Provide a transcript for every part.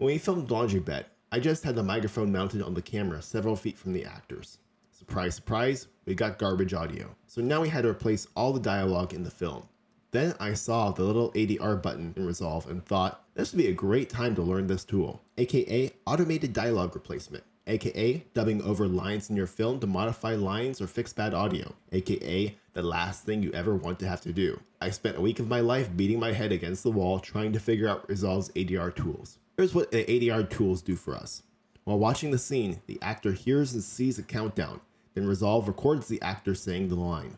When we filmed Laundry Bet, I just had the microphone mounted on the camera several feet from the actors. Surprise, surprise, we got garbage audio. So now we had to replace all the dialogue in the film. Then I saw the little ADR button in Resolve and thought, this would be a great time to learn this tool, aka Automated Dialogue Replacement, aka dubbing over lines in your film to modify lines or fix bad audio, aka the last thing you ever want to have to do. I spent a week of my life beating my head against the wall trying to figure out Resolve's ADR tools. Here's what the ADR tools do for us. While watching the scene, the actor hears and sees a countdown, then Resolve records the actor saying the line.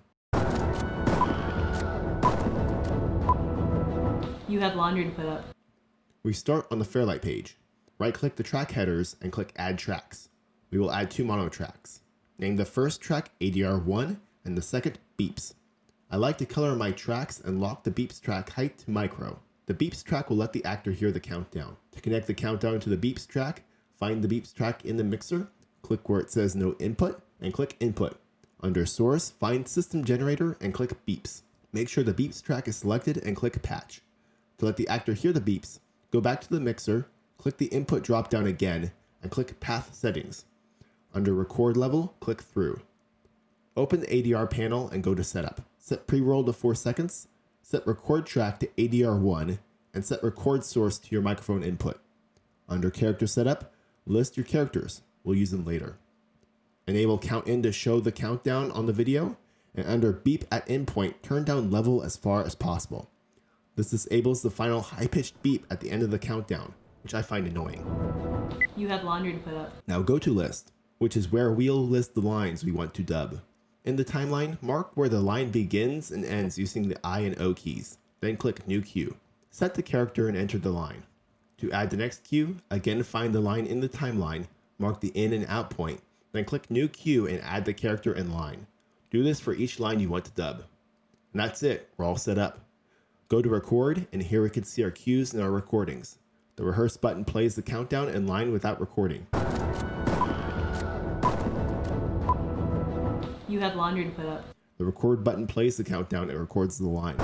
You have laundry to put up. We start on the Fairlight page. Right click the track headers and click Add Tracks. We will add two mono tracks. Name the first track ADR1 and the second Beeps. I like to color my tracks and lock the Beeps track height to micro. The Beeps track will let the actor hear the countdown. To connect the countdown to the Beeps track, find the Beeps track in the mixer, click where it says No Input, and click Input. Under Source, find System Generator and click Beeps. Make sure the Beeps track is selected and click Patch. To let the actor hear the beeps, go back to the mixer, click the input dropdown again, and click Path Settings. Under Record Level, click Through. Open the ADR panel and go to Setup. Set pre-roll to 4 seconds, set record track to ADR1, and set record source to your microphone input. Under Character Setup, list your characters. We'll use them later. Enable Count In to show the countdown on the video, and under Beep at Endpoint, turn down level as far as possible. This disables the final high-pitched beep at the end of the countdown, which I find annoying. You have laundry to put up. Now go to list, which is where we'll list the lines we want to dub. In the timeline, mark where the line begins and ends using the I and O keys, then click New Cue. Set the character and enter the line. To add the next cue, again find the line in the timeline, mark the in and out point, then click New Cue and add the character and line. Do this for each line you want to dub. And that's it, we're all set up. Go to record, and here we can see our cues and our recordings. The rehearse button plays the countdown in line without recording. Laundry to put up. The record button plays the countdown and records the line.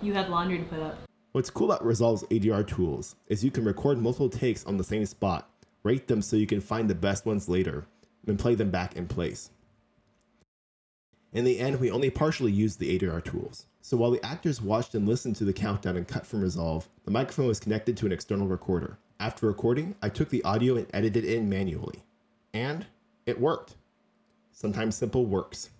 You have laundry to put up. What's cool about Resolve's ADR tools is you can record multiple takes on the same spot, rate them so you can find the best ones later, and play them back in place. In the end, we only partially used the ADR tools. So while the actors watched and listened to the countdown and cut from Resolve, the microphone was connected to an external recorder. After recording, I took the audio and edited it in manually. And it worked. Sometimes simple works.